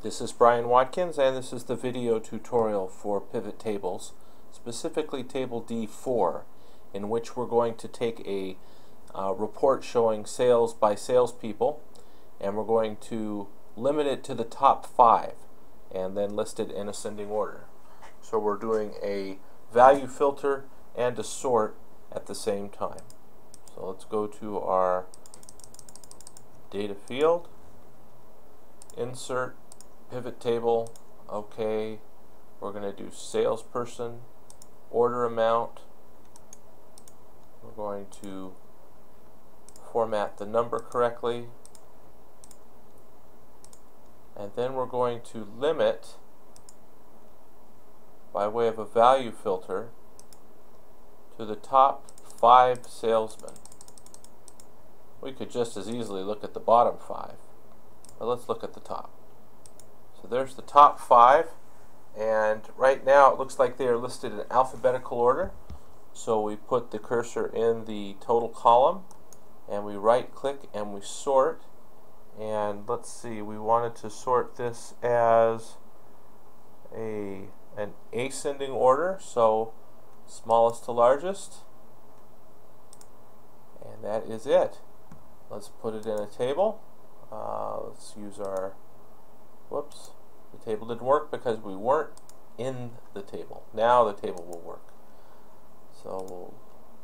This is Brian Watkins and this is the video tutorial for pivot tables, specifically table D4 in which we're going to take a uh, report showing sales by salespeople and we're going to limit it to the top five and then list it in ascending order. So we're doing a value filter and a sort at the same time. So let's go to our data field, insert pivot table, okay. We're going to do salesperson, order amount. We're going to format the number correctly. And then we're going to limit by way of a value filter to the top five salesmen. We could just as easily look at the bottom five, but let's look at the top. So there's the top five, and right now it looks like they are listed in alphabetical order. So we put the cursor in the total column, and we right click and we sort. And let's see, we wanted to sort this as a an ascending order, so smallest to largest. And that is it. Let's put it in a table. Uh, let's use our table didn't work because we weren't in the table. Now the table will work. So we'll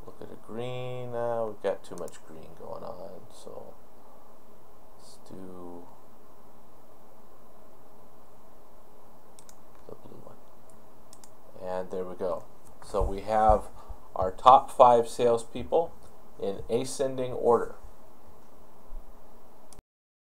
look at a green. Now we've got too much green going on. So let's do the blue one. And there we go. So we have our top five salespeople in ascending order.